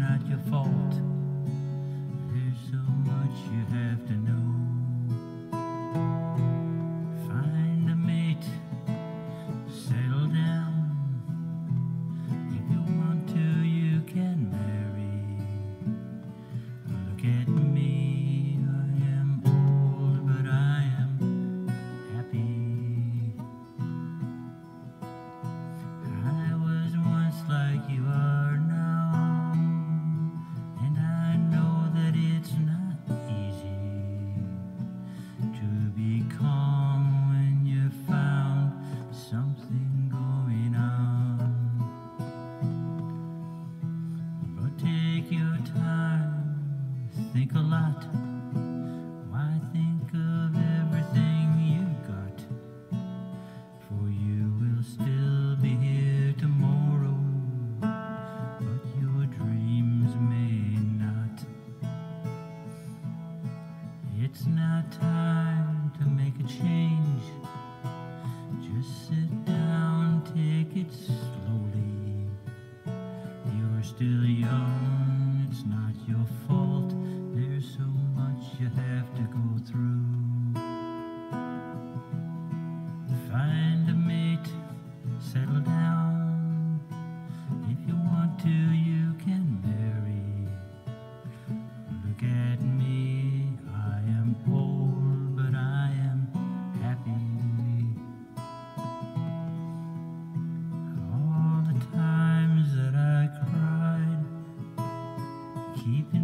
not your fault. think a lot. Why think of everything you've got? For you will still be here tomorrow, but your dreams may not. It's not time to make a change. Just sit down. Look at me, I am poor, but I am happy. All the times that I cried, keeping